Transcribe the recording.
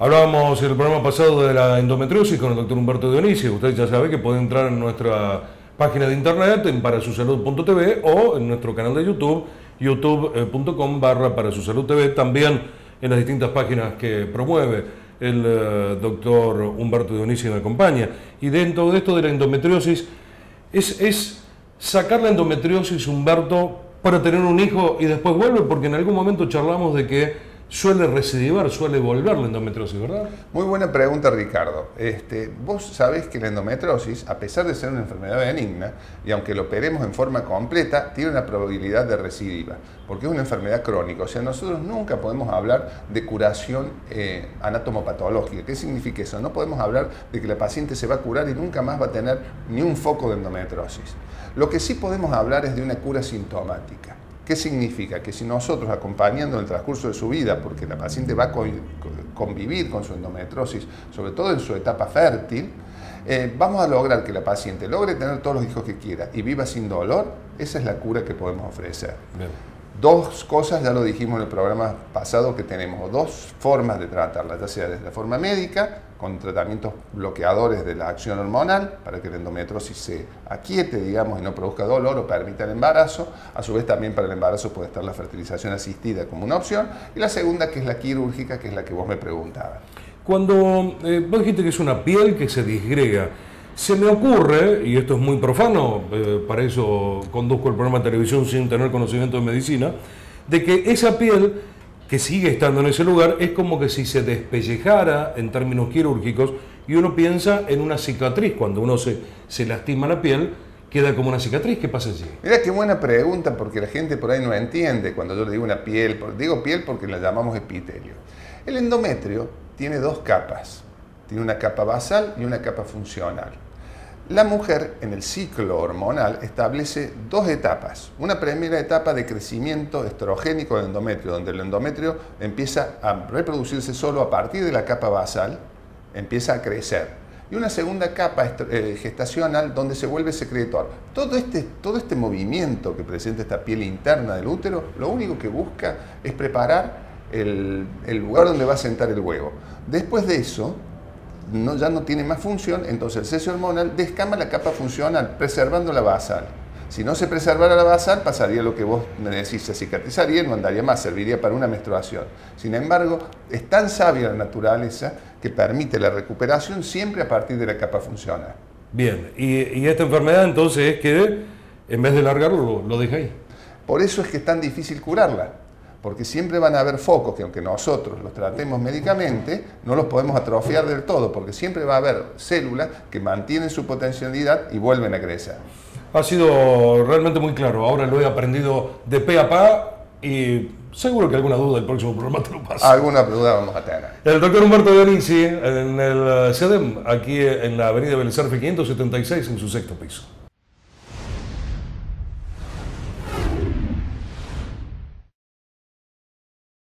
Hablábamos en el programa pasado de la endometriosis con el doctor Humberto Dionisio. Usted ya sabe que puede entrar en nuestra página de internet en parasusalud.tv o en nuestro canal de YouTube, youtube.com barra parasusalud.tv, también en las distintas páginas que promueve el eh, doctor Humberto Dionisio me acompaña. Y dentro de esto de la endometriosis, es, es sacar la endometriosis, Humberto, para tener un hijo y después vuelve, porque en algún momento charlamos de que suele recidivar, suele volver la endometriosis, ¿verdad? Muy buena pregunta, Ricardo. Este, vos sabés que la endometriosis, a pesar de ser una enfermedad benigna, y aunque lo operemos en forma completa, tiene una probabilidad de recidiva, porque es una enfermedad crónica. O sea, nosotros nunca podemos hablar de curación eh, anatomopatológica. ¿Qué significa eso? No podemos hablar de que la paciente se va a curar y nunca más va a tener ni un foco de endometriosis. Lo que sí podemos hablar es de una cura sintomática. ¿Qué significa? Que si nosotros acompañando el transcurso de su vida, porque la paciente va a convivir con su endometrosis, sobre todo en su etapa fértil, eh, vamos a lograr que la paciente logre tener todos los hijos que quiera y viva sin dolor, esa es la cura que podemos ofrecer. Dos cosas, ya lo dijimos en el programa pasado, que tenemos dos formas de tratarla, ya sea desde la forma médica, con tratamientos bloqueadores de la acción hormonal, para que la endometriosis se aquiete, digamos, y no produzca dolor o permita el embarazo. A su vez también para el embarazo puede estar la fertilización asistida como una opción. Y la segunda, que es la quirúrgica, que es la que vos me preguntabas. Cuando eh, vos dijiste que es una piel que se disgrega, se me ocurre, y esto es muy profano, eh, para eso conduzco el programa de televisión sin tener conocimiento de medicina, de que esa piel que sigue estando en ese lugar es como que si se despellejara en términos quirúrgicos y uno piensa en una cicatriz. Cuando uno se, se lastima la piel, queda como una cicatriz. ¿Qué pasa allí? Mira qué buena pregunta, porque la gente por ahí no entiende cuando yo le digo una piel. Digo piel porque la llamamos epitelio. El endometrio tiene dos capas. Tiene una capa basal y una capa funcional. La mujer en el ciclo hormonal establece dos etapas. Una primera etapa de crecimiento estrogénico del endometrio, donde el endometrio empieza a reproducirse solo a partir de la capa basal, empieza a crecer. Y una segunda capa eh, gestacional donde se vuelve secretor. Todo este, todo este movimiento que presenta esta piel interna del útero, lo único que busca es preparar el, el lugar donde va a sentar el huevo. Después de eso, ya no tiene más función, entonces el cese hormonal descama la capa funcional, preservando la basal. Si no se preservara la basal, pasaría lo que vos me decís, se cicatrizaría y no andaría más, serviría para una menstruación. Sin embargo, es tan sabia la naturaleza que permite la recuperación siempre a partir de la capa funcional. Bien, y, esta enfermedad entonces es que en vez de largarlo, lo, lo deja ahí. Por eso es que es tan difícil curarla porque siempre van a haber focos que aunque nosotros los tratemos médicamente, no los podemos atrofiar del todo, porque siempre va a haber células que mantienen su potencialidad y vuelven a crecer. Ha sido realmente muy claro, ahora lo he aprendido de pe a pa y seguro que alguna duda el próximo programa te lo pasa. Alguna duda vamos a tener. El doctor Humberto Dionisi en el CEDEM, aquí en la avenida Belezarfe 576, en su sexto piso.